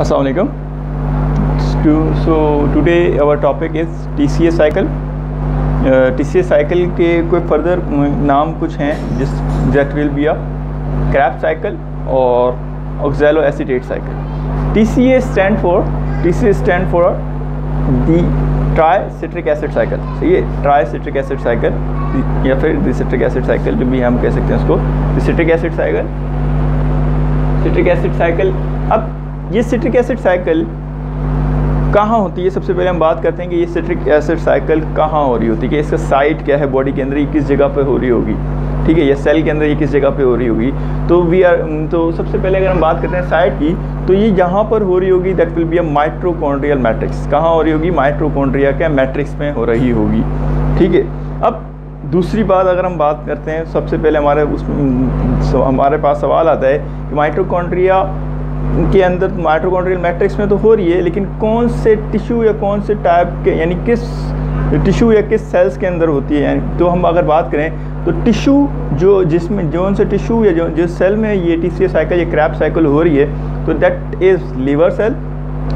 Assalamualaikum. So today our topic is TCA cycle. T C cycle के कोई further नाम कुछ हैं जिस that will be a Krebs cycle और oxaloacetate cycle a stand for a stand for the tri citric acid cycle सही है try citric acid cycle या फिर दी सिट्रिक एसिड साइकिल जो भी हम कह सकते हैं उसको the citric acid cycle citric acid cycle अब ये सिट्रिक एसिड साइकिल कहाँ होती है? सबसे पहले हम बात करते हैं कि ये सिट्रिक एसिड साइकिल कहाँ हो रही होती है, कि इसका साइट क्या है बॉडी के अंदर ये किस जगह पे हो रही होगी, ठीक है? या सेल के अंदर ये किस जगह पे हो रही होगी? तो वी आर तो सबसे पहले अगर हम बात करते हैं साइट की तो ये यहाँ पर हो रही होगी that will be a mitochondrial matrix कहाँ हो रही होगी? माइट्रोकॉन्ड्रिया क्या मैट्रिक्स में हो रही होगी, ठीक है? अब दूसरी बात अगर हम बात करते हैं, सबसे पहले हमारे उस, हमारे पास सवाल आता है कि माइट्रोकॉन्ड्रिया के अंदर माइट्रोकॉन्ड्रियल मैट्रिक्स में तो हो रही है, लेकिन कौन से टिश्यू या कौन से टाइप के, यानी किस टिश्यू या किस सेल्स के अंदर होती है, यानी तो हम अगर बात करें तो टिश्यू जो जिसमें जौन से टिश्यू या जो जिस सेल में ये टी सी साइकिल या क्रैप साइकिल हो रही है तो that is liver cell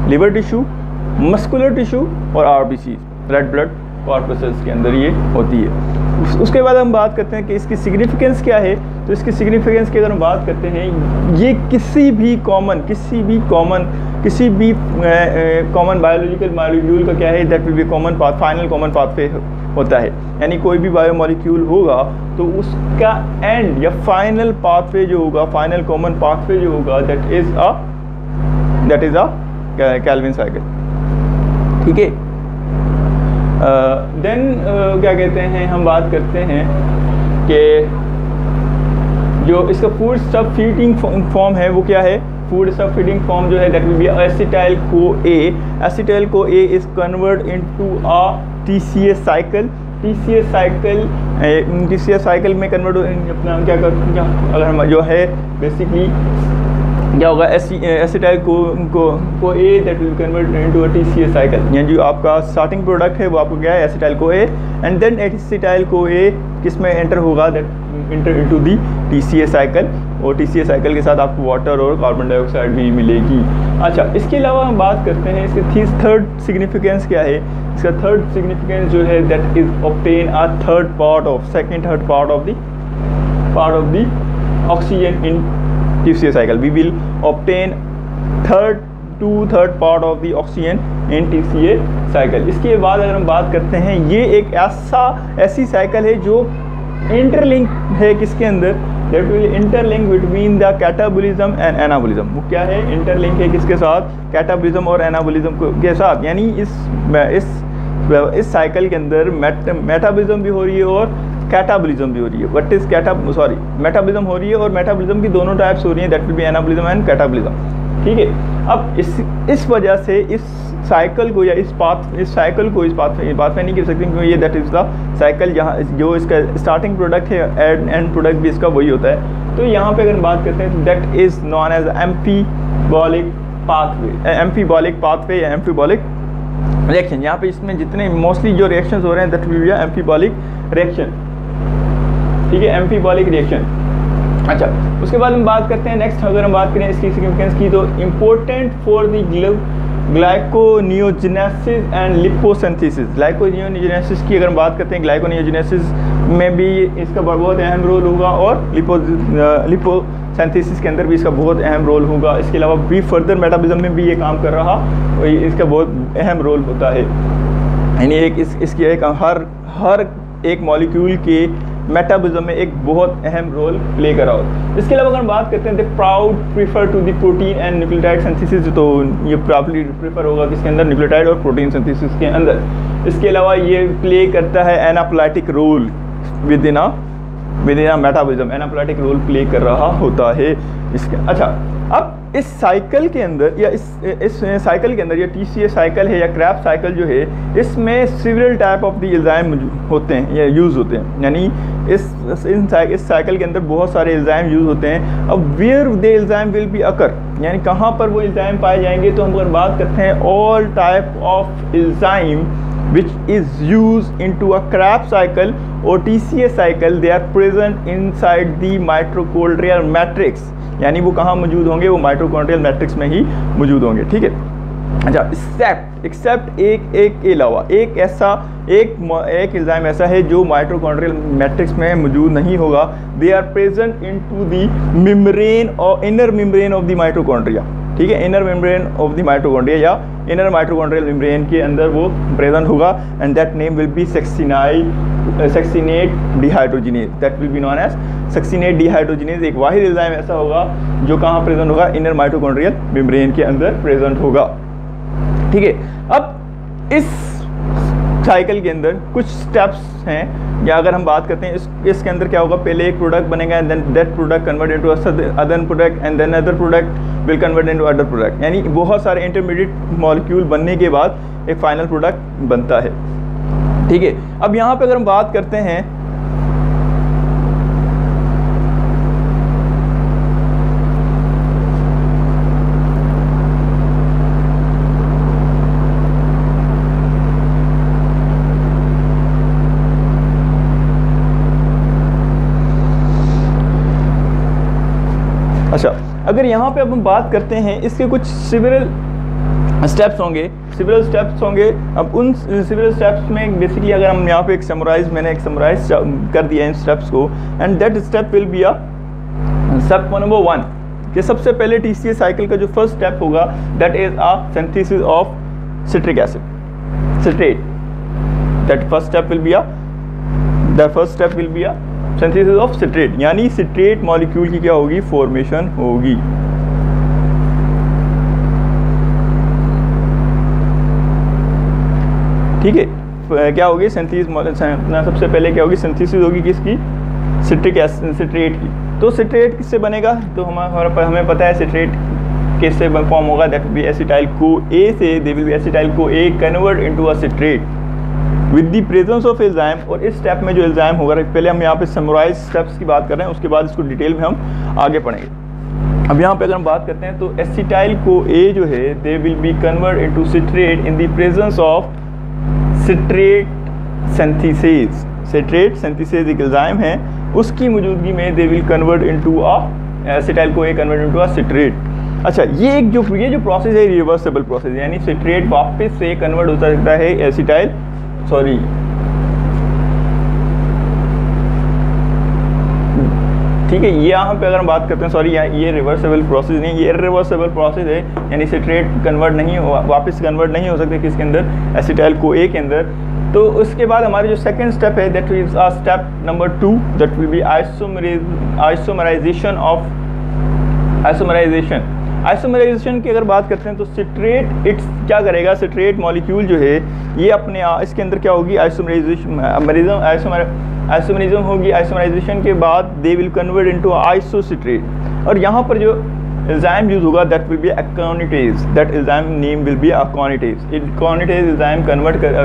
liver tissue muscular tissue और आर रेड ब्लड कॉर्पसेल्स के अंदर ये होती है। उस, उसके बाद हम बात करते हैं कि इसकी सिग्निफिकेंस क्या है। तो इसकी सिग्निफिकेंस की अगर हम बात करते हैं ये किसी भी कॉमन किसी भी कॉमन किसी भी कॉमन बायोलॉजिकल मॉलिक्यूल का क्या है that will be common path final common pathway होता है। यानी कोई भी बायो मॉलिक्यूल होगा तो उसका एंड या फाइनल पाथवे जो होगा फाइनल कॉमन पाथवे जो होगा that is a that is a Calvin cycle ठीक है? देन uh, क्या कहते हैं हम बात करते हैं कि जो इसका फ़ूड सब फीडिंग फॉर्म है वो क्या है? फ़ूड स्टफ़ फीडिंग फॉर्म जो है that will be acetyl CoA acetyl CoA is convert into a T cycle T C cycle T C cycle में कन्वर्ट अपना क्या कर अगर हम जो है बेसिकली क्या होगा? Acetyl co co CoA that will convert into a TCA cycle यानी जो आपका स्टार्टिंग प्रोडक्ट है, वो आपको क्या है? एसिटाइल को ए एंड देन एसिटाइल को ए किसमें एंटर होगा? That enter into the TCA cycle और टीसीए साइकिल के साथ आपको वाटर और कार्बन डाइऑक्साइड भी मिलेगी। अच्छा इसके अलावा हम बात करते हैं इसके थर्ड सिग्निफिकेंस क्या है? इसका थर्ड सिग्निफिकेंस जो है that is obtain a third part of second third part of the part of the oxygen in TCA cycle. We will obtain third two third part of the oxygen in T C A cycle इसके बाद अगर हम बात करते हैं ये एक ऐसा ऐसी साइकिल है जो इंटरलिंक है किसके अंदर? That will interlink between the catabolism and anabolism वो क्या है? इंटरलिंक है किसके साथ? कैटाबोलिज्म और एनाबोलिज्म के साथ। यानी इस इस इस साइकिल के अंदर मेट, मेटाबोलिज्म भी हो रही है और कैटाबोलिज्म भी हो रही है। What is cata sorry metabolism हो रही है और मेटाबोलिज्म की दोनों टाइप्स हो रही हैं that will be anabolism and catabolism ठीक है? अब इस इस वजह से इस साइकिल को या इस पाथ इस साइकिल को इस पाथ में बात में नहीं कह सकते, क्योंकि ये दैट इज़ द साइकिल जहाँ जो इसका स्टार्टिंग प्रोडक्ट है एंड एंड प्रोडक्ट भी इसका वही होता है। तो यहाँ पे अगर बात करते हैं तो that is known as amphibolic pathway amphibolic pathway या एम्फीबॉलिक रिएक्शन यहाँ पे इसमें जितने मोस्टली जो रिएक्शंस हो रहे हैं that will be amphibolic reaction ठीक है एम्फीबॉलिक रिएक्शन अच्छा उसके बाद हम बात करते हैं नेक्स्ट अगर हम बात करें इसकी सिग्निफिकेंस की तो important for the glyconeogenesis and liposynthesis glyconeogenesis की अगर हम बात करते हैं ग्लाइकोनियोजेनेसिस में भी इसका बहुत अहम रोल होगा और लिपो लिपो सेंथेसिस के अंदर भी इसका बहुत अहम रोल होगा। इसके अलावा भी फर्दर मेटाबॉलिज्म में भी ये काम कर रहा, और इसका बहुत अहम रोल होता है। यानी एक इस, इसकी एक, हर हर एक मॉलिक्यूल के मेटाबॉलिज्म में एक बहुत अहम रोल प्ले कर रहा होता है। इसके अलावा अगर हम बात करते हैं the proud prefer to the protein and nucleotide synthesis तो ये प्रॉपर्ली प्रीफर होगा किसके अंदर? न्यूक्लियोटाइड और प्रोटीन सिंथेसिस के अंदर। इसके अलावा ये प्ले करता है anaplerotic role within within metabolism anaplerotic role play कर रहा होता है इसके। अच्छा अब इस साइकिल के अंदर या इस इस साइकिल के अंदर, या टी सी साइकिल है या क्रैप साइकिल जो है, इसमें several type of the enzymes होते हैं, या यूज़ होते हैं। यानी इस इन इस साइकिल के अंदर बहुत सारे इल्ज़ाम यूज़ होते हैं। अब वेयर दे इल्ज़ाम विल बी अकर यानी कहाँ पर वो इल्ज़ाम पाए जाएँगे तो हम अगर बात करते हैं all type of enzymes which is used into a Krebs cycle or TCA cycle. They are present inside the mitochondrial matrix. यानी वो कहाँ मौजूद होंगे? वो माइट्रोकॉन्ड्रियल मैट्रिक्स में ही मौजूद होंगे, ठीक है? अच्छा एक्सेप्ट एक्सेप्ट एक एक के अलावा, एक ऐसा, एक एक इल्ज़ाम ऐसा है जो माइट्रोकॉन्ड्रियल मैट्रिक्स में मौजूद नहीं होगा. They are present in to the membrane और inner membrane of the mitochondria ठीक है inner membrane of the mitochondria या इनर माइट्रोकॉन्ड्रियल मेम्ब्रेन के अंदर वो प्रेजेंट होगा and that name will be succinyl succinate dehydrogenase that will be known as succinate dehydrogenase एक वाहिद इल्ज़ाम ऐसा होगा जो कहाँ प्रेजेंट होगा? इनर माइट्रोकॉन्ड्रियल मेम्ब्रेन के अंदर प्रेजेंट होगा। ठीक है, अब इस साइकिल के अंदर कुछ स्टेप्स हैं। या अगर हम बात करते हैं, इस, इसके अंदर क्या होगा? पहले एक प्रोडक्ट बनेगा and then that product convert into other product and then other product will convert into other product यानी बहुत सारे इंटरमीडिएट मॉलिक्यूल बनने के बाद एक फाइनल प्रोडक्ट बनता है। ठीक है? अब यहाँ पर अगर हम बात करते हैं अच्छा अगर यहाँ पे अब हम बात करते हैं, इसके कुछ सिविल स्टेप्स होंगे। सिविल स्टेप्स होंगे। अब उन सिविल स्टेप्स में बेसिकली अगर हम यहाँ पे एक समराइज मैंने एक समराइज कर दिया इन स्टेप्स को and that step will be a step number one कि सबसे पहले टीसीए साइकिल का जो फ़र्स्ट स्टेप होगा that is a synthesis of citric acid citrate that first step will be the first step will be a synthesis of citrate यानी citrate molecule की क्या होगी? फॉर्मेशन होगी। ठीक है? क्या होगी? सिंथेसिस सबसे पहले क्या होगी? सिंथेसिस होगी किसकी? सिट्रिक सिट्रेट की। तो सिट्रेट किससे बनेगा? तो हमारा हमें पता है सिट्रेट किससे फॉर्म होगा? दैट बी एसिटाइल को ए से दे will be acetyl CoA convert into a citrate with the presence of enzyme और इस स्टेप में जो एल्जाइम होगा पहले हम यहाँ पे समराइज स्टेप्स की बात कर रहे हैं, उसके बाद इसको डिटेल में हम आगे पढ़ेंगे। अब यहाँ पे अगर हम बात करते हैं तो एसिटाइल को ए जो है they will be convert into citrate in the presence of citrate synthase citrate synthase एक एल्जाइम है, उसकी मौजूदगी में they will convert into a acetyl CoA convert into a citrate अच्छा ये एक जो, ये जो प्रोसेस है रिवर्सेबल प्रोसेस यानी सिट्रेट वापस से कन्वर्ट हो सकता है एसिटाइल सॉरी ठीक है, ये यहाँ पे अगर हम बात करते हैं सॉरी ये रिवर्सेबल प्रोसेस नहीं, ये रिवर्सेबल प्रोसेस है, यानी सिट्रेट कन्वर्ट नहीं हो, वापस कन्वर्ट नहीं हो सकते किसके अंदर एसिटाइल को ए के अंदर। तो उसके बाद हमारे जो सेकंड स्टेप है that is a step number two that will be isomerization of isomerization isomerization की अगर बात करते हैं तो सिट्रेट इट्स क्या करेगा? सिट्रेट मॉलिक्यूल जो है, ये अपने इसके अंदर क्या होगी? आइसोमराइजेशन आइसोमरिज्म होगी। आइसोमराइजेशन के बाद they will convert into isocitrate और यहाँ पर जो एंजाइम यूज़ होगा that will be aconitase that enzyme name will be aconitase aconitase enzyme convert कर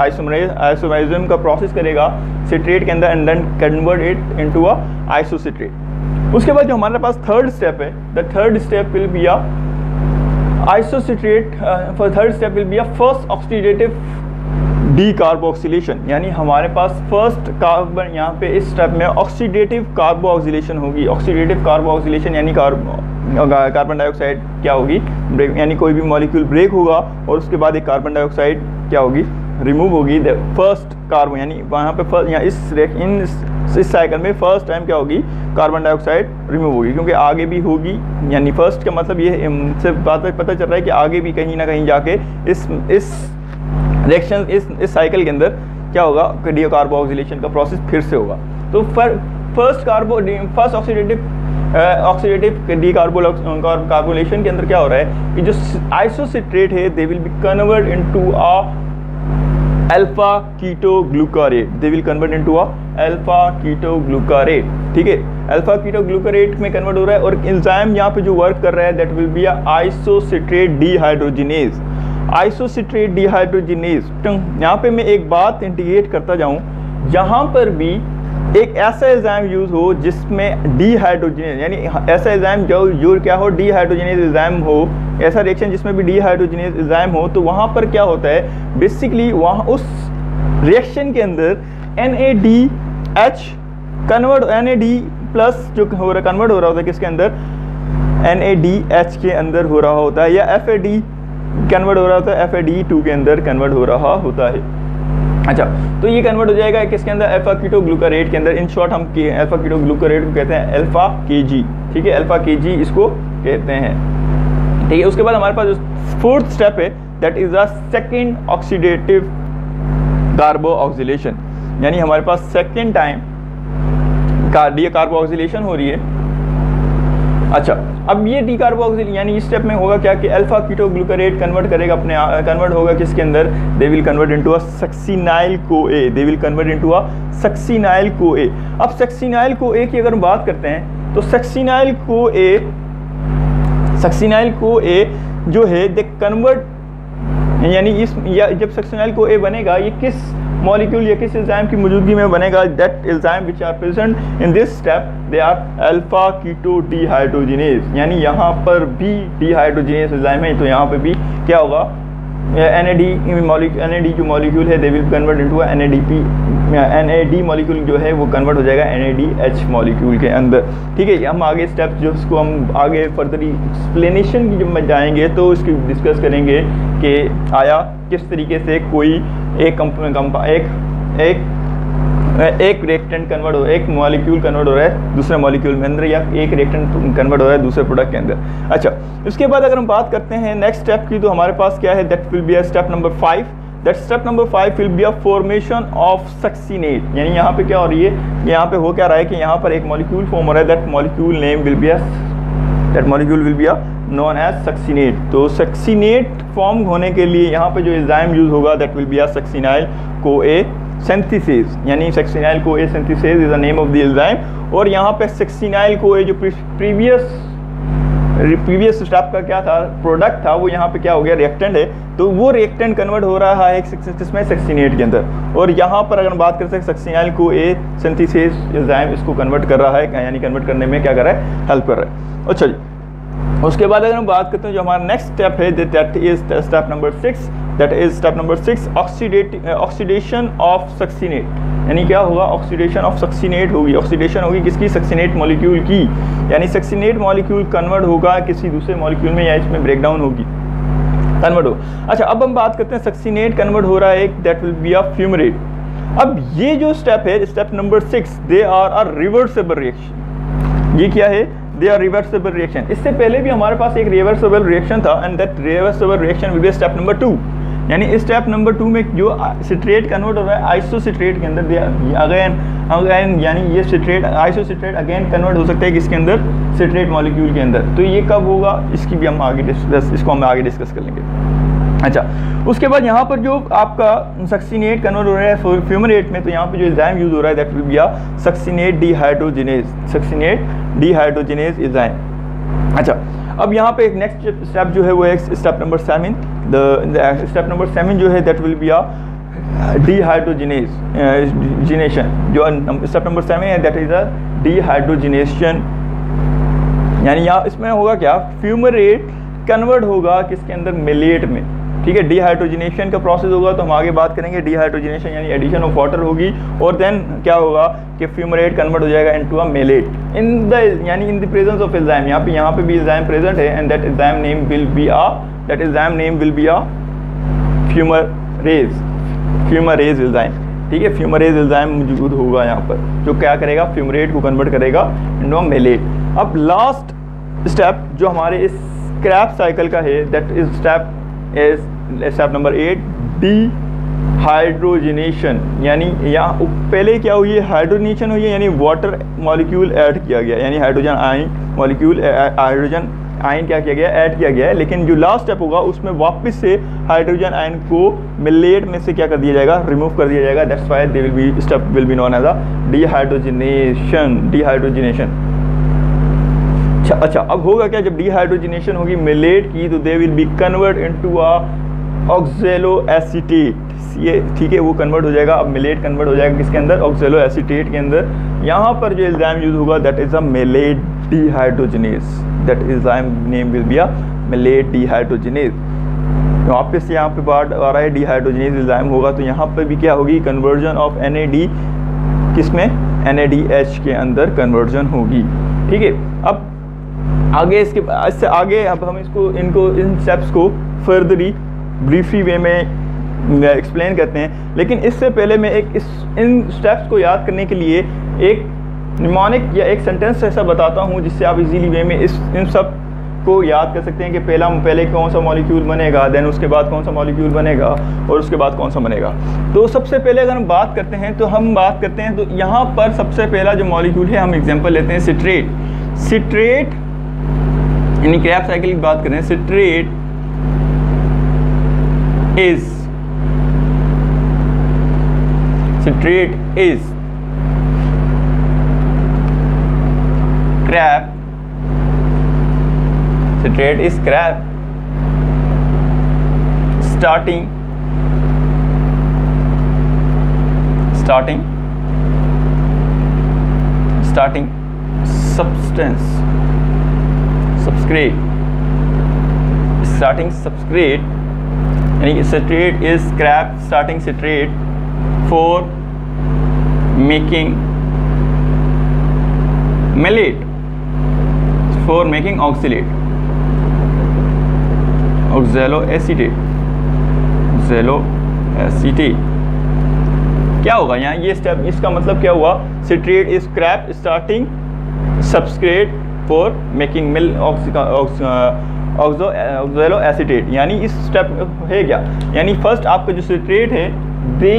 आइसोमराइज्म का प्रोसेस करेगा सिट्रेट के अंदर and then convert it into a isocitrate उसके बाद जो हमारे पास थर्ड स्टेप है the third step will be a isocitrate for third step will be a first oxidative de यानी हमारे पास फ़र्स्ट कार्बन यहाँ पे इस स्टेप में ऑक्सीडेटिव कार्बोक्सिलेशन होगी। ऑक्सीडेटिव कार्बोक्सिलेशन यानी कार्बन डाइऑक्साइड क्या होगी? ब्रेक यानी कोई भी मॉलिक्यूल ब्रेक होगा और उसके बाद एक कार्बन डाइऑक्साइड क्या होगी? रिमूव होगी। द फ़र्स्ट कार्बन यानी वहाँ पे फ़र्स्ट यहाँ इस इन इस साइकिल में फ़र्स्ट टाइम क्या होगी? कार्बन डाइऑक्साइड रिमूव होगी, क्योंकि आगे भी होगी, यानी फ़र्स्ट का मतलब ये से बात पता चल रहा है कि आगे भी कहीं ना कहीं जाके इस इस रिएक्शन इस इस साइकिल के अंदर क्या होगा? डी कार्बोक्सिलेशन का प्रोसेस फिर से होगा। तो first carbo first oxidative oxidative decarboxylation के अंदर क्या हो रहा है कि जो आइसोसिट्रेट है they will be convert into a alpha keto glutarate they will convert into a alpha keto glutarate ठीक है? अल्फ़ा कीटो ग्लूकारेट में कन्वर्ट हो रहा है और एंजाइम यहाँ पे जो वर्क कर रहा है that will be isocitrate dehydrogenase isocitrate dehydrogenase यहाँ पे मैं एक बात इंटीग्रेट करता जाऊँ। यहाँ पर भी एक ऐसा एंजाइम यूज़ हो जिसमें डीहाइड्रोजिनेज यानी ऐसा एंजाइम जो जो क्या हो? डीहाइड्रोजिनेज एंजाइम हो। ऐसा रिएक्शन जिसमें भी डीहाइड्रोजिनेज एंजाइम हो तो वहाँ पर क्या होता है? बेसिकली वहाँ उस रिएक्शन के अंदर N A D H convert N A D plus जो हो रहा कन्वर्ट हो रहा होता है किसके अंदर? एन ए डी एच के अंदर हो रहा होता है या एफ़ ए डी कन्वर्ट हो रहा होता है एफ़ ए डी टू के अंदर कन्वर्ट हो रहा होता है। अच्छा तो ये कन्वर्ट हो जाएगा किसके अंदर? अल्फ़ा कीटो ग्लूकारेट के अंदर। इन शॉर्ट हम अल्फ़ा कीटो ग्लूकारेट को कहते हैं अल्फ़ा के जी ठीक है? अल्फ़ा के जी इसको कहते हैं। ठीक है? उसके बाद हमारे पास जो फोर्थ स्टेप है that is the second oxidative carboxylation यानी हमारे पास सेकेंड टाइम कार्बो ऑक्सीलेशन हो रही है। अच्छा अब ये डी कार्बोक्सिल यानी इस स्टेप में होगा क्या कि अल्फ़ा कीटो ग्लूकारेट कन्वर्ट करेगा अपने कन्वर्ट होगा किसके अंदर? They will convert into a succinyl CoA they will convert into a succinyl CoA अब सक्सीनाइल को ए की अगर हम बात करते हैं तो सक्सीनाइल को ए सक्सीनाइल को ए जो है दे कन्वर्ट यानी इस, या जब सक्सीनाइल को ए बनेगा, ये किस मॉलिक्यूल ये किस इल्ज़ाम की मौजूदगी में बनेगा? That enzymes which are present in this step they are alpha keto dehydrogenase यानी यहाँ पर भी डीहाइड्रोजिनेज एंजाइम है तो यहाँ पर भी क्या होगा? N A D N A D जो मॉलिक्यूल है they will convert into N A D P N A D molecule जो है, वो कन्वर्ट हो जाएगा N A D H molecule के अंदर। ठीक है, हम आगे स्टेप जो उसको हम आगे फर्दर एक्सप्लेनेशन की जब जाएँगे तो उसकी डिस्कस करेंगे कि आया किस तरीके से कोई एक कंपनी एक एक एक रिएक्टेंट कन्वर्ट हो एक मॉलिक्यूल कन्वर्ट हो रहा है, दूसरे मॉलिक्यूल में अंदर या एक रिएक्टेंट कन्वर्ट हो रहा है, दूसरे प्रोडक्ट के अंदर। अच्छा उसके बाद अगर हम बात करते हैं नेक्स्ट स्टेप की तो हमारे पास क्या है? That will be a step number five that step number five will be a formation of succinate यानी यहाँ पे क्या हो रही है? यहाँ पे हो क्या रहा है कि यहाँ पर एक मॉलिक्यूल फॉर्म हो रहा है। That molecule name will be a that molecule will be a known as succinate तो सक्सीनेट फॉर्म होने के लिए यहाँ पे जो एंजाइम यूज़ होगा that will be a succinyl CoA synthetase यानी succinyl CoA synthetase is the name of the enzyme और यहाँ पे सेक्सिनाइल को ए जो प्रीवियस प्रीवियस स्टेप का क्या था? प्रोडक्ट था, वो यहाँ पे क्या हो गया? रिएक्टेंट है। तो वो रिएक्टेंट कन्वर्ट हो रहा है किसमें सेक्सिनेट के अंदर। और यहाँ पर अगर बात कर सकते सेक्सिनाइल को ए सेंथिसेज एंजाइम इसको कन्वर्ट कर रहा है, यानी कन्वर्ट करने में क्या कर रहा है? हेल्प कर रहा है। अच्छा जी। उसके बाद अगर हम बात करते हैं जो हमारा नेक्स्ट स्टेप है that is step number six that is step number six oxidate oxidation of succinate यानी क्या होगा ऑक्सीडेशन ऑफ़ सक्सीनेट होगी। ऑक्सीडेशन होगी किसकी? सक्सीनेट मॉलिक्यूल की। यानी सक्सीनेट मॉलिक्यूल कन्वर्ट होगा किसी दूसरे मॉलिक्यूल में या इसमें ब्रेकडाउन होगी। कन्वर्ट हो। अच्छा अब हम बात करते हैं सक्सीनेट कन्वर्ट हो रहा है एक that will be a fumarate अब ये जो स्टेप है step number six they are a reversible reaction ये क्या है? दे आर रिवर्सेबल रिएक्शन इससे पहले भी हमारे पास एक रिवर्सेबल रिएक्शन था and that reversible reaction will be step number two यानी स्टेप नंबर टू में जो सिट्रेट कन्वर्ट हो रहा है आइसो सिट्रेट के अंदर अगेन अगेन यानी ये citrate isocitrate again convert हो सकता है किसके अंदर? सिट्रेट मॉलिक्यूल के अंदर। तो ये कब होगा? इसकी भी हम आगे डिस्कस इसको हम आगे डिस्कस कर लेंगे। अच्छा उसके बाद यहाँ पर जो आपका सक्सीनेट कन्वर्ट हो रहा है फ्यूमरेट में तो यहाँ पर जो एंजाइम यूज़ हो रहा है that will be succinate dehydrogenase succinate dehydrogenase enzyme अच्छा अब यहाँ पे एक नेक्स्ट स्टेप जो है वो एक step number seven step number seven जो है that will be ah dehydrogenase जिनेशन जो स्टेप नंबर सेवन है दैट इज़ अ डीहाइड्रोजिनेशन यानी यहाँ इसमें होगा क्या? फ्यूमरेट कन्वर्ट होगा किसके अंदर? मिलेट में. ठीक है डिहाइड्रोजिनेशन का प्रोसेस होगा तो हम आगे बात करेंगे। डिहाइड्रोजिनेशन यानी एडिशन ऑफ़ वाटर होगी, और देन क्या होगा कि फ्यूमरेट कन्वर्ट हो जाएगा into a malate in the यानी in the presence of enzyme यहाँ पे यहाँ पे भी एंजाइम प्रेजेंट है and that enzyme name will be a that enzyme name will be a fumarase fumarase enzyme ठीक है फ्यूमरेज एंजाइम मौजूद होगा यहाँ पर, जो क्या करेगा फ्यूमरेट को कन्वर्ट करेगा अ मेलेट अब लास्ट स्टेप जो हमारे इस क्रैप साइकिल का है that is step is step number eight dehydrogenation यानी यहाँ पहले क्या हुई है? हाइड्रोजनेशन हुई है, यानी वाटर मॉलिक्यूल ऐड किया गया। यानी hydrogen ion molecule hydrogen ion क्या किया गया? ऐड किया गया है। लेकिन जो लास्ट स्टेप होगा, उसमें वापस से हाइड्रोजन आयन को मिलेट में से क्या कर दिया जाएगा? रिमूव कर दिया जाएगा। That's why they will be step will be known as a dehydrogenation dehydrogenation अच्छा अच्छा अब होगा क्या? जब डीहाइड्रोजनेशन होगी मिलेट की तो they will be convert into a oxaloacetate ये ठीक है, वो कन्वर्ट हो जाएगा, अब मिलेट कन्वर्ट हो जाएगा किसके अंदर? ऑक्जेलो एसिटेट के अंदर। यहाँ पर जो एल्जाइम यूज़ होगा that is a malate dehydrogenase that enzyme name will be a malate dehydrogenase वापस यहाँ पे बात आ रहा है डिहाइड्रोजनेज एंजाइम होगा तो यहाँ पर भी क्या होगी? Conversion of N A D किसमें एन ए डी एच के अंदर कन्वर्जन होगी। ठीक है, अब आगे इसके इससे आगे अब हम इसको, इनको, इन स्टेप्स को फर्दरी ब्रीफली वे में एक्सप्लेन करते हैं। लेकिन इससे पहले मैं एक इस, इन स्टेप्स को याद करने के लिए एक निमोनिक या एक सेंटेंस ऐसा बताता हूँ, जिससे आप इजीली वे में इस, इन सबको याद कर सकते हैं कि पहला, पहले कौन सा मॉलिक्यूल बनेगा देन उसके बाद कौन सा मॉलिक्यूल बनेगा, और उसके बाद कौन सा बनेगा। तो सबसे पहले अगर हम बात करते हैं तो हम बात करते हैं तो यहाँ पर सबसे पहला जो मॉलिक्यूल है, हम एग्जांपल लेते हैं सिट्रेट सिट्रेट यानी क्रैप साइकिल की बात करें citrate is citrate is Krebs citrate is Krebs starting starting starting substance substrate starting substrate यानी citrate is Krebs starting citrate for making malate for making ऑक्सीट oxaloacetate जेलो acetate क्या होगा यहाँ? ये step इसका मतलब क्या हुआ? Citrate is Krebs starting substrate for making mill oxaloacetate यानी इस स्टेप है क्या यानी फ़र्स्ट आपका जो सिट्रेट है they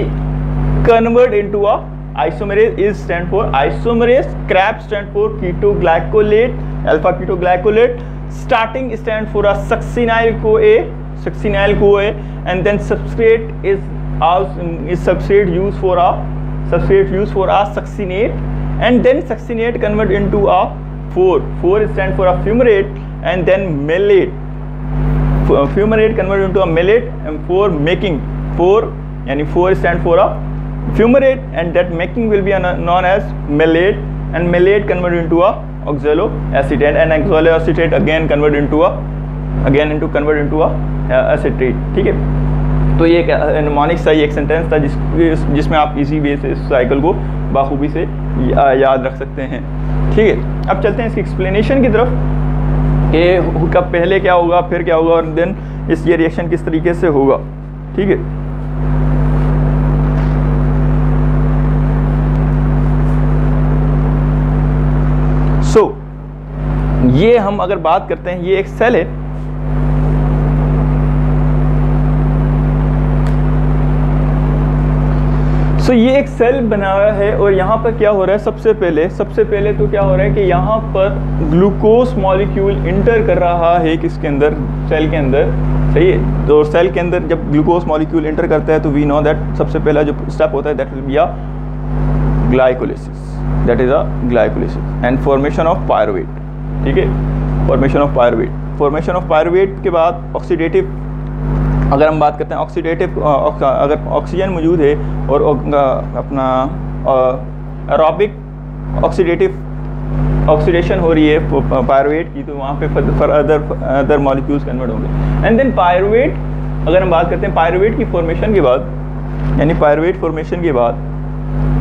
convert into a isomerase is stand for isomerase crab stand for ketoglycolate alpha ketoglycolate starting stand for a succinyl CoA succinyl CoA and then substrate is is substrate used for a substrate used for a succinate and then succinate convert into a four four stand for a fumarate and then malate fumarate convert into a malate and four making four यानी four stand for a fumarate and that making will be known as malate and malate convert into a oxaloacetate and oxaloacetate again convert into a again into convert into a citrate ठीक है? तो ये monic सा एक sentence था जिस जिसमें आप इसी वे से साइकिल को बाखूबी से याद रख सकते हैं। ठीक है अब चलते हैं इसकी एक्सप्लेनेशन की तरफ़ कि कब पहले क्या होगा फिर क्या होगा और देन इस ये रिएक्शन किस तरीके से होगा ठीक है? सो so, ये हम अगर बात करते हैं ये एक सेल है सो so, ये एक सेल बना हुआ है और यहाँ पर क्या हो रहा है सबसे पहले सबसे पहले तो क्या हो रहा है कि यहाँ पर ग्लूकोज मॉलिक्यूल इंटर कर रहा है किसके अंदर सेल के अंदर। सही है? तो सेल के अंदर जब ग्लूकोज मॉलिक्यूल इंटर करता है तो वी नो दैट सबसे पहला जो स्टेप होता है that will be ah glycolysis that is a glycolysis and formation of pyruvate ठीक है? Formation of pyruvate formation of pyruvate के बाद ऑक्सीडेटिव अगर हम बात करते हैं ऑक्सीडेटिव अगर ऑक्सीजन मौजूद है और अपना एरोबिक ऑक्सीडेटिव ऑक्सीडेशन हो रही है पायरुवेट की तो वहाँ पे for other other molecules convert होंगे। एंड देन पायरुवेट अगर हम बात करते हैं पायरुवेट की फॉर्मेशन के बाद, यानी पायरुवेट फॉर्मेशन के बाद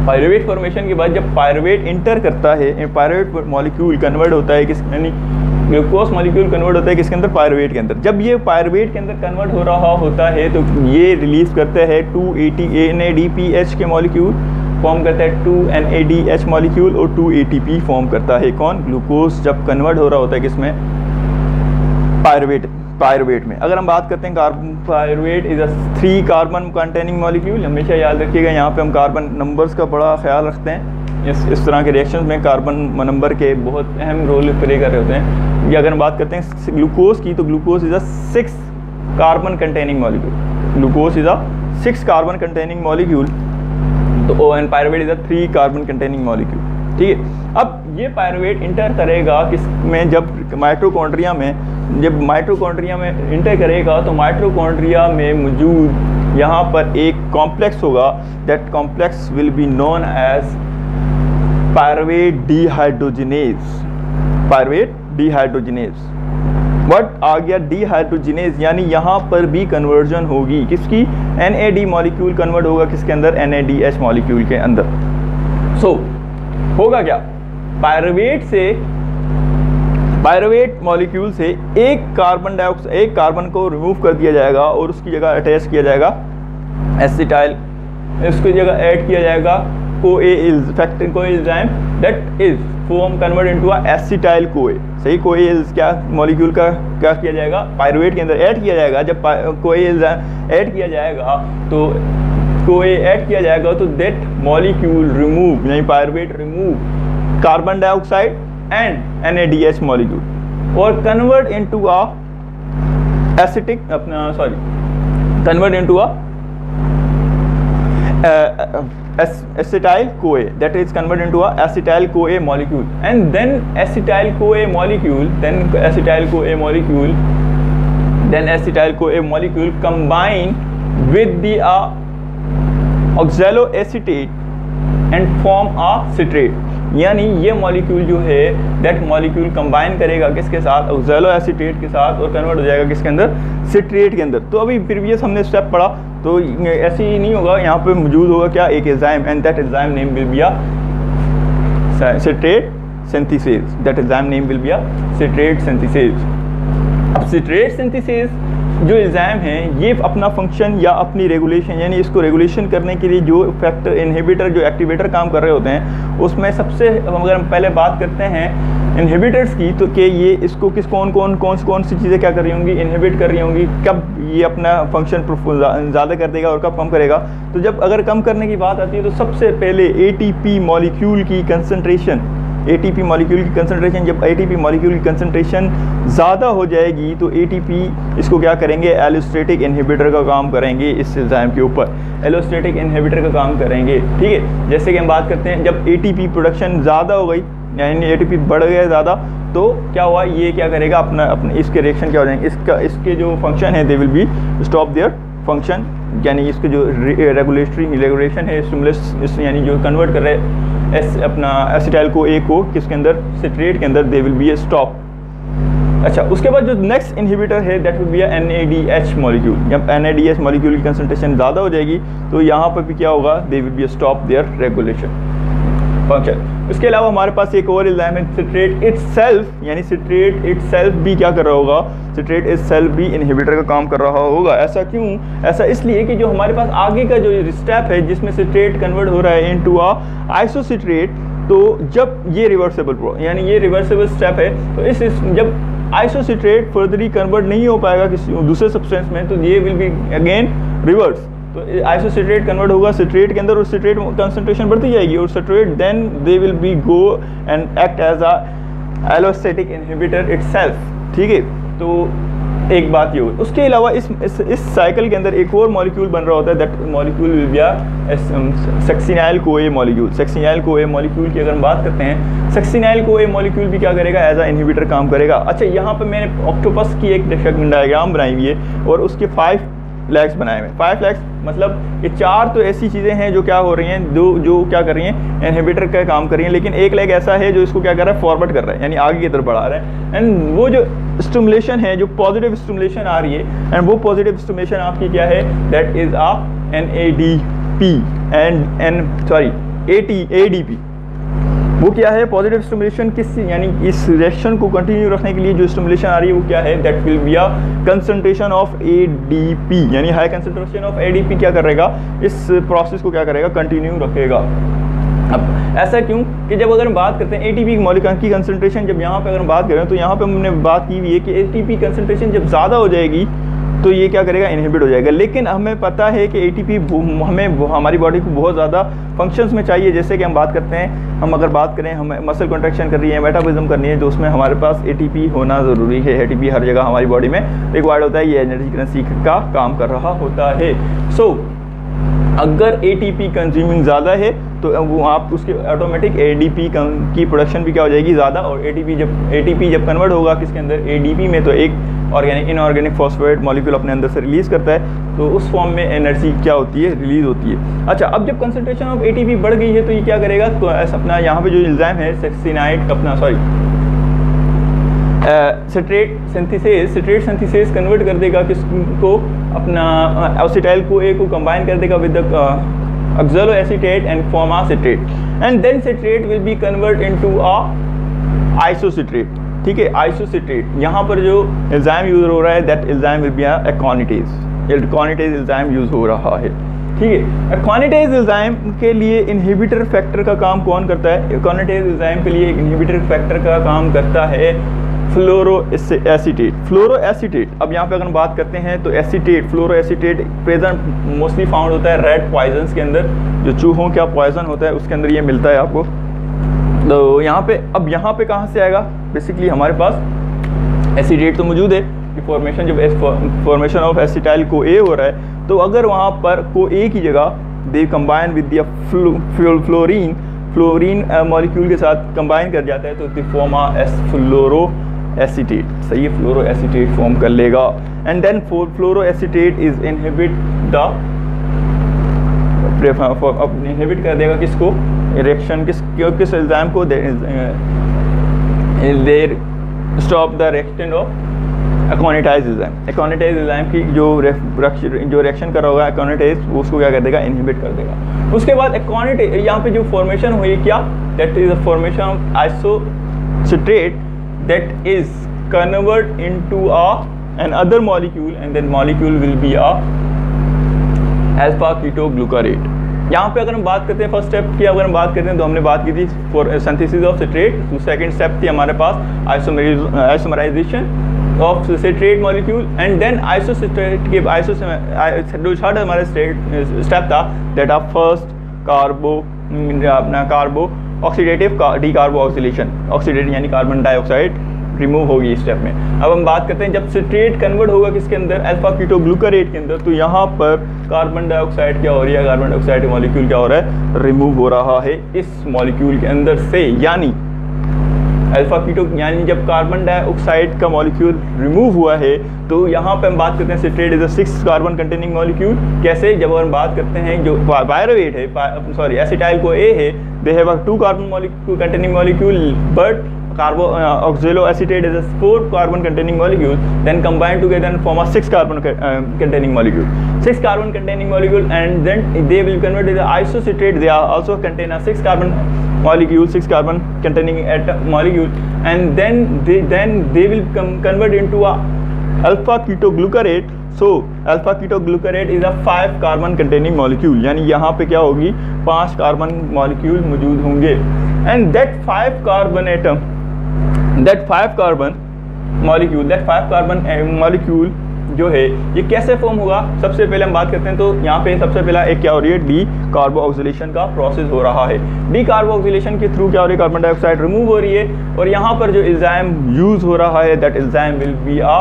पायरुवेट फॉर्मेशन के बाद जब पायरुवेट इंटर करता है पायरुवेट मॉलिक्यूल कन्वर्ट होता है, किस, यानी ग्लूकोज मॉलिक्यूल कन्वर्ट होता है किसके अंदर? पायरवेट के अंदर। जब ये पायरवेट के अंदर कन्वर्ट हो रहा होता है तो ये रिलीज़ करता है two A T N A D P H के मॉलिक्यूल फॉर्म करता है two N A D H molecule और two A T P form करता है कौन? ग्लूकोज जब कन्वर्ट हो रहा होता है किसमें? पायरवेट पायरवेट में। अगर हम बात करते हैं carbon pyruvate is a three carbon containing molecule हमेशा याद रखिएगा, यहाँ पे हम कार्बन नंबर्स का बड़ा ख्याल रखते हैं। इस इस तरह के रिएक्शंस में कार्बन नंबर के बहुत अहम रोल प्ले कर रहे होते हैं। या अगर हम बात करते हैं ग्लूकोज की तो glucose is a six carbon containing molecule glucose is a six carbon containing molecule तो ओ and pyruvate is a three carbon containing molecule ठीक है? अब ये पायरवेट इंटर करेगा किसमें? जब माइट्रोकॉन्ड्रिया में, जब माइट्रोकॉन्ड्रिया में इंटर करेगा तो माइट्रोकॉन्ड्रिया में मौजूद यहाँ पर एक कॉम्प्लेक्स होगा। That complex will be known as pyruvate dehydrogenase pyruvate dehydrogenase what आ गया डी हाइड्रोजिनेज यानी यहाँ पर भी कन्वर्जन होगी। किसकी? N A D molecule convert होगा किसके अंदर? N A D H molecule के अंदर। सो so, होगा क्या? पायरवेट से पायरवेट मॉलिक्यूल से एक कार्बन डाइऑक्साइड एक कार्बन को रिमूव कर दिया जाएगा और उसकी जगह अटैच किया जाएगा एसिटाइल इसकी जगह ऐड किया जाएगा को फैक्टर को enzyme that is form convert into acetyl CoA. सही, कोए क्या मॉलिक्यूल का, क्या किया जाएगा? पायरुवेट के अंदर ऐड किया जाएगा। जब कोए ऐड किया जाएगा तो कोए ऐड किया जाएगा तो दैट मॉलिक्यूल रिमूव यानी pyruvate remove carbon dioxide and N molecule और कन्वर्ट इनटू अ एसिटिक अपना sorry convert into a acetyl CoA that is converted into a acetyl CoA molecule. And then acetyl CoA molecule then acetyl CoA molecule then acetyl CoA molecule combine with the uh, oxaloacetate and form a citrate यानी ये मॉलिक्यूल जो है that molecule combine करेगा किसके साथ? ऑक्जेलो acetate के साथ और कन्वर्ट हो जाएगा किसके अंदर? सिट्रेट के अंदर। तो अभी प्रीवियस हमने स्टेप पढ़ा। तो ऐसे ही नहीं होगा, यहाँ पे मौजूद होगा क्या? एक enzyme and that enzyme name will be citrate synthesis that enzyme name will be citrate synthesis अब सिट्रेट सिंथेसिस जो एग्ज़ाम हैं, ये अपना फ़ंक्शन या अपनी रेगुलेशन यानी इसको रेगुलेशन करने के लिए जो फैक्टर इनहिबिटर जो एक्टिवेटर काम कर रहे होते हैं, उसमें सबसे अगर हम पहले बात करते हैं इनहिबिटर्स की तो कि ये इसको किस कौन कौन कौन सी कौन सी चीज़ें क्या कर रही होंगी इनहिबिट कर रही होंगी, कब ये अपना फ़ंक्शन ज़्यादा कर देगा और कब कम करेगा? तो जब अगर कम करने की बात आती है तो सबसे पहले एटीपी मॉलिक्यूल की कंसनट्रेशन एटीपी मॉलिक्यूल की कंसनट्रेशन जब एटीपी मॉलिक्यूल की कंसनट्रेशन ज़्यादा हो जाएगी तो एटीपी इसको क्या करेंगे? एलोस्टेटिक इनहिबिटर का काम करेंगे इस एंजाइम के ऊपर। एलोस्टेटिक इनहिबिटर का काम करेंगे, ठीक है? जैसे कि हम बात करते हैं, जब एटीपी प्रोडक्शन ज़्यादा हो गई, यानी एटीपी बढ़ गया ज़्यादा तो क्या हुआ? ये क्या करेगा? अपना, अपने, इसके रिएक्शन क्या हो जाएँगे? इसका, इसके जो फ़ंक्शन है they will be stop their function यानी इसके जो रेगुलेटरी रेगुलेशन है स्टिमुलस यानी जो कन्वर्ट कर रहे एस अपना एसिटाइल को ए को किसके अंदर? सिट्रेट के अंदर. They will be a stop अच्छा उसके बाद जो नेक्स्ट इनहिबिटर है that will be N A D H molecule जब N A D H molecule की कंसनट्रेशन ज़्यादा हो जाएगी तो यहाँ पर भी क्या होगा? They will be stop their regulation function इसके अलावा हमारे पास एक और इल्ज़ाम है सिट्रेट इट सेल्फ यानी सिट्रेट इट सेल्फ भी क्या कर रहा होगा? सिट्रेट इट सेल्फ भी इनहिबिटर का काम कर रहा होगा। ऐसा क्यों? ऐसा इसलिए कि जो हमारे पास आगे का जो स्टेप है जिसमें सिट्रेट कन्वर्ट हो रहा है इनटू आ आइसोसिट्रेट तो जब ये रिवर्सेबल यानी ये रिवर्सेबल स्टेप है तो इस, इस जब आइसोसिट्रेट फर्दरली कन्वर्ट नहीं हो पाएगा किसी दूसरे सब्सटेंस में तो ये विल बी अगेन रिवर्स तो आइसोसिट्रेट कन्वर्ट होगा सिट्रेट के अंदर और सिट्रेट कंसंट्रेशन बढ़ती जाएगी और citrate then they will be go and act as a allosteric inhibitor itself ठीक है? तो एक बात ये हो उसके अलावा इस इस, साइकिल के अंदर एक और मॉलिक्यूल बन रहा होता है that molecule will be succinyl CoA molecule succinyl CoA molecule की अगर हम बात करते हैं सक्सिनाइल कोए मॉलिक्यूल भी क्या करेगा? एज अ इनहिबिटर काम करेगा। अच्छा यहाँ पर मैंने ऑक्टोपस की एक डायग्राम बनाई हुई है और उसके फाइव लैक्स बनाए हुए फाइव लैक्स मतलब ये चार तो ऐसी चीज़ें हैं जो क्या हो रही हैं, जो जो क्या कर रही हैं इनहिबिटर का काम कर रही हैं, लेकिन एक लेग ऐसा है जो इसको क्या कर रहा है फॉरवर्ड कर रहा है, यानी आगे की तरफ़ बढ़ा रहा है। एंड वो जो स्टमुलेशन है, जो पॉजिटिव स्टमुलेशन आ रही है एंड वो पॉजिटिव स्टमुलेशन आपकी क्या है? That is ah N A D P and N sorry A T A D P वो क्या है? पॉजिटिव स्टिमुलेशन किस, यानी इस रिएक्शन को कंटिन्यू रखने के लिए जो स्टिमुलेशन आ रही है, वो क्या है? That will be a concentration of ADP यानी हाई कंसंट्रेशन ऑफ़ एडीपी क्या करेगा? इस प्रोसेस को क्या करेगा? कंटिन्यू रखेगा। अब ऐसा क्यों? कि जब अगर हम बात करते हैं एटीपी मॉलिक्यूल की कंसंट्रेशन जब यहाँ पे अगर हम बात करें तो यहाँ पे हमने बात की हुई है कि एटीपी कंसंट्रेशन जब ज़्यादा हो जाएगी तो ये क्या करेगा? इनहिबिट हो जाएगा। लेकिन हमें पता है कि एटीपी हमें, हमारी बॉडी को बहुत ज़्यादा फ़ंक्शंस में चाहिए। जैसे कि हम बात करते हैं हम अगर बात करें हमें मसल कॉन्ट्रेक्शन कर रही है मेटाबॉलिज्म करनी है तो उसमें हमारे पास एटीपी होना ज़रूरी है। एटीपी हर जगह हमारी बॉडी में रिक्वायर्ड होता है ये एनर्जी करेंसी का काम कर रहा होता है। सो so, अगर एटीपी कंज्यूमिंग ज़्यादा है तो वो आप उसके ऑटोमेटिक एडीपी की प्रोडक्शन भी क्या हो जाएगी ज़्यादा? और एटीपी जब एटीपी जब कन्वर्ट होगा किसके अंदर? एडीपी में तो एक ऑर्गेनिक इनऑर्गेनिक फॉस्फेट मॉलिक्यूल अपने अंदर से रिलीज़ करता है। तो उस फॉर्म में एनर्जी क्या होती है? रिलीज़ होती है। अच्छा अब जब कंसनट्रेशन ऑफ़ एटीपी बढ़ गई है तो ये क्या करेगा? तो अपना यहाँ पर जो इल्ज़ाम है सेक्सीनाइट अपना sorry citrate synthesis citrate synthesis convert कर देगा किसको? अपना एसिटाइल को ए को कंबाइन कर देगा with the oxaloacetate and form a citrate. And then citrate will be convert into a ठीक है आइसोसिट्रेट यहाँ पर जो इल्ज़ाम यूज़ हो रहा है दैट इल्ज़ाम विल बी एक्निटेज एक्निटेज इल्ज़ाम यूज़ हो रहा है. ठीक है एक्वानिटाइज एंजाइम के लिए इनहिबिटर फैक्टर का काम कौन करता है? एक्वानिटाइज एंजाइम के लिए इनहिबिटर फैक्टर का काम करता है फ्लोरो एसिटेट फ्लोरो एसिटेट अब यहाँ पे अगर हम बात करते हैं तो acetate fluoroacetate present mostly found होता है रेड पॉइजन के अंदर। जो चूहों का पॉइजन होता है, उसके अंदर ये मिलता है आपको। तो यहाँ पे, अब यहाँ पे कहाँ से आएगा? बेसिकली हमारे पास एसिडेट तो मौजूद है, कि फॉर्मेशन जब फॉर्मेशन ऑफ़ एसिटाइल को ए हो रहा है तो अगर वहाँ पर को ए की जगह they combine with fluorine fluorine molecule के साथ कंबाइन कर जाता है तो दिफोमा एस फ्लोरो एसिटेट सही है फ्लोरो एसिटेट फॉर्म कर लेगा। And then fluoroacetate is inhibit the inhibit कर देगा किसको? इरेक्शन किस किस एग्ज़ाम को? There stop the reaction of aconitase enzyme aconitase enzyme की जो जो रिएक्शन कर होगा एकोनिटाइज उसको क्या कर देगा? इनहिबिट कर देगा। उसके बाद एकोनिटाइज यहाँ पे जो फॉर्मेशन हुई क्या? That is the formation of isocitrate convert into a an other molecule and then molecule will be a alpha keto glutarate यहाँ पे अगर हम बात करते हैं फ़र्स्ट स्टेप की, अगर हम बात करते हैं तो हमने बात की थी फॉर सिंथेसिस ऑफ़ सिट्रेट तो सेकंड स्टेप थी हमारे पास isomerization of citrate molecule and then isocitrate के आइसो थर्ड हमारा स्टेप था दैट आर फ़र्स्ट कार्बो अपना carbo oxidative de carbo oxidation oxidate यानी कार्बन डाइऑक्साइड रिमूव होगी इस स्टेप में। अब हम बात करते हैं जब सिट्रेट कन्वर्ट होगा किसके अंदर? अल्फ़ा कीटो ग्लूकारेट के अंदर। तो यहाँ पर कार्बन डाइऑक्साइड क्या हो रही है? कार्बन डाइऑक्साइड मॉलिक्यूल क्या हो रहा है? रिमूव हो रहा है इस मॉलिक्यूल के अंदर से। यानी अल्फ़ा कीटो यानी जब कार्बन डाइऑक्साइड का मॉलिक्यूल रिमूव हुआ है तो यहाँ पे हम बात करते हैं citrate is a six carbon containing molecule कैसे? जब हम बात करते हैं जो पायरोवेट है सॉरी एसिटाइल को ए है they have a two carbon molecule containing molecule but carbo oxaloacetate is a four carbon containing molecule then combine together and form a six carbon containing molecule six carbon containing molecule and then they will convert is isocitrate they are also contain a six carbon molecule six carbon containing atom molecule and then then they will convert into a alpha keto glutarate so alpha keto glutarate is a five carbon containing molecule यानी यहाँ पे क्या होगी? पाँच carbon molecule मौजूद होंगे. And that five carbon atom that five carbon molecule that five carbon molecule जो है, ये कैसे फॉर्म होगा सबसे पहले हम बात करते हैं तो यहाँ पे सबसे पहला एक क्या हो रही है? डी कार्बो ऑक्सीलेशन का प्रोसेस हो रहा है। डी कार्बो ऑक्सीलेशन के थ्रू क्या हो रही है? कार्बन डाइऑक्साइड रिमूव हो रही है। और यहाँ पर जो इल्ज़ाम यूज़ हो रहा है that enzyme will be ah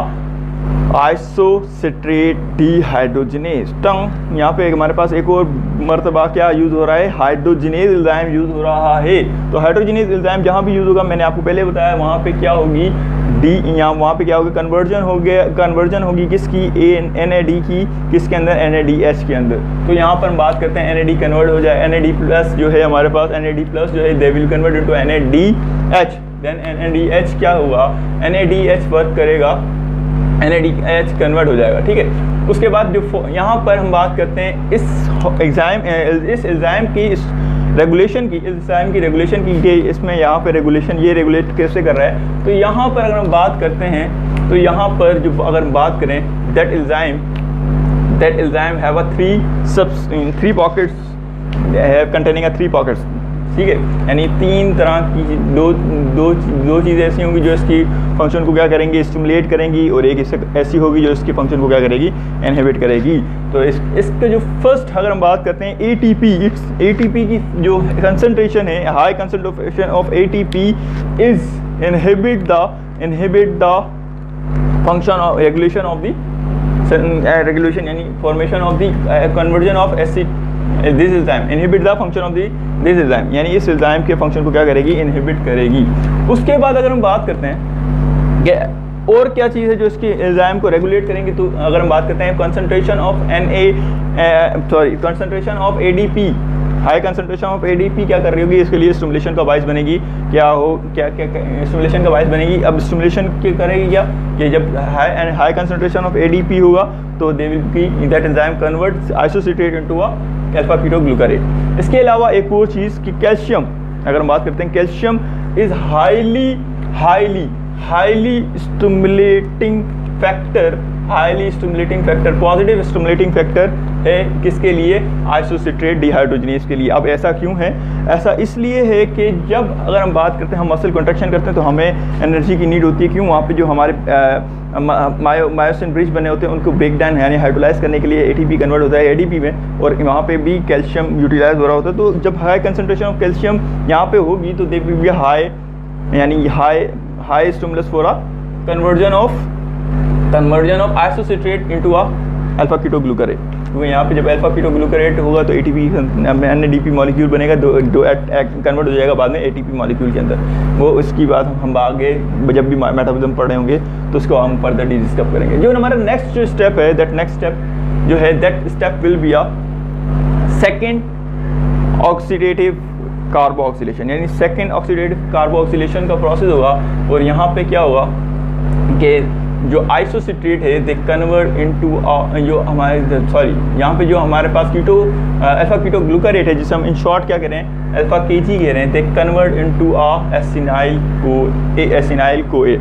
isocitrate dehydrogenase टंग। यहाँ पे हमारे पास एक और मरतबा क्या यूज़ हो रहा है? हाइड्रोजिनेज इल्ज़ाम यूज़ हो रहा है। तो हाइड्रोजिनेज इल्ज़ाम जहाँ भी यूज़ होगा, मैंने आपको पहले बताया, वहाँ पे क्या होगी? डी, यहाँ वहाँ पे क्या होगा? कन्वर्जन हो गया। कन्वर्जन होगी किसकी? ए, एन ए डी की, किसके अंदर? एन ए डी एच के अंदर। तो यहाँ पर हम बात करते हैं, एन ए डी कन्वर्ट हो जाए। एन ए डी प्लस जो है हमारे पास, एन ए डी प्लस जो है, they will convert into N A D H. Then N A D H क्या हुआ? N A D H work करेगा। एन एच कन्वर्ट हो जाएगा, ठीक है? उसके बाद जो यहाँ पर हम बात करते हैं इस एग्ज़ाम इस एग्ज़ाम की, इस रेगुलेशन की, इस एग्ज़ाम की रेगुलेशन की गई इसमें यहाँ पर रेगुलेशन ये रेगुलेट कैसे कर रहा है? तो यहाँ पर अगर हम बात करते हैं तो यहाँ पर जो अगर हम बात करें that enzyme that enzyme have a three सब three pockets containing a three pockets ठीक है? यानी तीन तरह की दो दो दो चीज़ें ऐसी होंगी जो इसकी फ़ंक्शन को क्या करेंगी? स्टिमुलेट करेंगी और एक ऐसी होगी जो इसकी फ़ंक्शन को क्या करेगी? इनहिबिट करेगी। तो इस, इसका जो फ़र्स्ट अगर हम बात करते हैं A T P it's A T P की जो कंसनट्रेशन है high concentration of A T P is inhibit the inhibit the function regulation of the regulation यानी formation of the conversion of acid this enzyme inhibit the function of the this enzyme यानी इस इल्ज़ाम के function को क्या करेगी? Inhibit करेगी. उसके बाद अगर हम बात करते हैं कि और क्या चीज़ है जो इसके इल्ज़ाम को रेगुलेट करेंगे तो अगर हम बात करते हैं concentration of N A sorry concentration of A D P high concentration of ADP क्या कर रही होगी? इसके लिए स्टिमुलेशन का बाइस बनेगी। क्या हो, क्या क्या स्टिमुलेशन का बाइस बनेगी? अब स्टिमुलेशन क्या करेगी क्या? कि जब high and high concentration of ADP होगा तो they will be that enzyme convert isocitrate into a alpha ketoglutarate इसके अलावा एक और चीज़ कि कैल्शियम अगर हम बात करते हैं calcium is highly highly highly stimulating factor highly stimulating factor positive stimulating factor है किसके लिए? आइसोसिट्रेट डिहाइड्रोजनेस के लिए। अब ऐसा क्यों है? ऐसा इसलिए है कि जब अगर हम बात करते हैं, हम मसल कंट्रक्शन करते हैं तो हमें एनर्जी की नीड होती है। क्यों? वहाँ पे जो हमारे मायो, मायोसिन ब्रिज बने होते हैं, उनको ब्रेक डाउन यानी हाइड्रोलाइज करने के लिए एटीपी कन्वर्ट होता है एडीपी में, और वहाँ पे भी कैल्शियम यूटिलाइज हो रहा होता है। तो जब हाई कंसनट्रेशन ऑफ़ कैल्शियम यहाँ पे होगी तो दे विल बी हाई यानी high high stimulus for a conversion of conversion of isocitrate into a alpha ketoglutarate क्योंकि यहाँ पे जब अल्फ़ा कीटोग्लूकारेट होगा तो ए टी एटीपी अन्य डीपी मॉलिक्यूल बनेगा, दो दो कन्वर्ट हो जाएगा बाद में एटीपी मॉलिक्यूल के अंदर। वो उसकी बात हम आगे, जब भी मेटाबॉलिज्म पढ़ होंगे तो उसको हम फर्दर डिस्कस करेंगे। जो हमारा नेक्स्ट जो स्टेप है दैट नेक्स्ट स्टेप जो है that step will be a second oxidative carboxylation यानी सेकेंड ऑक्सीडेटिव कार्बो ऑक्सीलेशन का प्रोसेस होगा, और यहाँ पे क्या होगा कि जो आइसोसिट्रेट है दे कन्वर्ट इनटू जो हमारे सॉरी यहाँ पे जो हमारे पास कीटो अल्फ़ा कीटो ग्लूकारेट है, जिसे हम इन शॉर्ट क्या कह रहे हैं? अल्फ़ा के जी कह रहे हैं। They convert into uh एसिनाइल co A एसिनाइल co A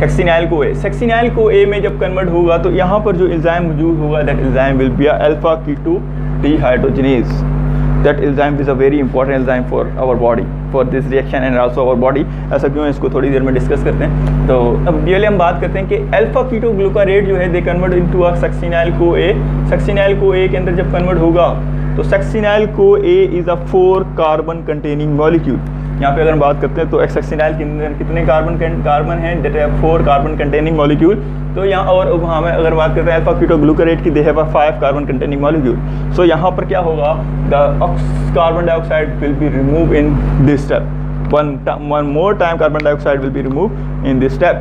succinyl को ए सेक्सिनाइल को ए में जब कन्वर्ट होगा तो यहाँ पर जो इल्ज़ाम मौजूद होगा that enzyme will be alpha keto dehydrogenase that enzyme is a very important enzyme for our body for this reaction and also our body ऐसा क्यों है? इसको थोड़ी देर में डिस्कस करते हैं। तो अब रियली हम बात करते हैं कि अल्फ़ा कीटो ग्लूकारेट जो है they convert into succinyl co A succinyl को ए के अंदर जब कन्वर्ट होगा तो succinyl co A is a four carbon containing molecule यहाँ पे अगर हम बात करते हैं तो एक्सेक्सिनाइल के अंदर कितने कार्बन कार्बन हैं? That four carbon containing molecule तो यहाँ और वहाँ में अगर बात करते हैं अल्फ़ा कीटो ग्लूकोरेट की they have five carbon containing molecule so यहाँ पर क्या होगा? The carbon dioxide will be remove in this step one one more time carbon dioxide will be remove in this step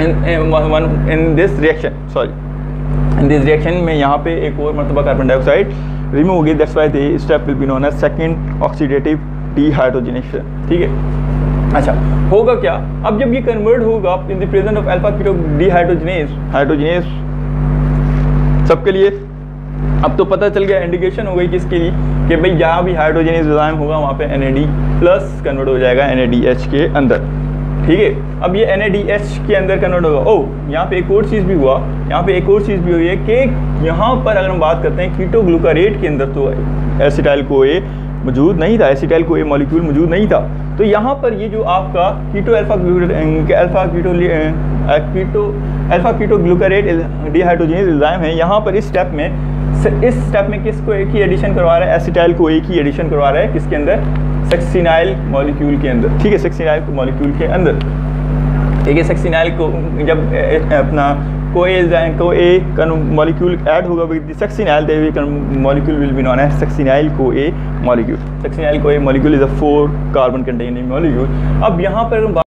in in this reaction sorry in this reaction में यहाँ पे एक और मरतबा कार्बन डाइऑक्साइड रिमूव होगी that's why the step will be known as second oxidative dehydrogenation ठीक है? अच्छा होगा क्या? अब जब ये कन्वर्ट होगा in the presence of alpha keto dehydrogenase hydrogenase सबके लिए? अब तो पता चल गया इंडिकेशन हो गई किसके लिए? कि भाई जहाँ भी हाइड्रोजनेस एंजाइम होगा, वहाँ पे एनएडी प्लस कन्वर्ट हो जाएगा एनएडीएच के अंदर, ठीक है? अब ये एन के अंदर कन्वर्ट होगा। ओ यहाँ पे एक और चीज़ भी हुआ। यहाँ पे एक और चीज़ भी हुई है कि यहाँ पर अगर हम बात करते हैं कीटो ग्लूकारेट के अंदर तो एसिटाइल को ए मौजूद नहीं था एसिटाइल कोई मॉलिक्यूल मौजूद नहीं था। तो यहाँ पर ये जो आपका keto alpha alpha keto keto alpha ketoglutarate dehydrogenase enzyme है। यहाँ पर इस स्टेप में इस स्टेप में किसको एक ही एडिशन करवा रहा है? एसिटाइल को एक ही एडिशन करवा रहा है किसके अंदर? सेक्सिनाइल मॉलिक्यूल के अंदर। ठीक है सेक्सिनाइल मॉलिक्यूल के अंदर। ठीक है सेक्सिनाइल को जब अपना कोई को ए मॉलिक्यूल ऐड होगा with the succinyl their molecule will be known as succinyl co A molecule succinyl co A molecule is a four carbon containing molecule अब यहाँ पर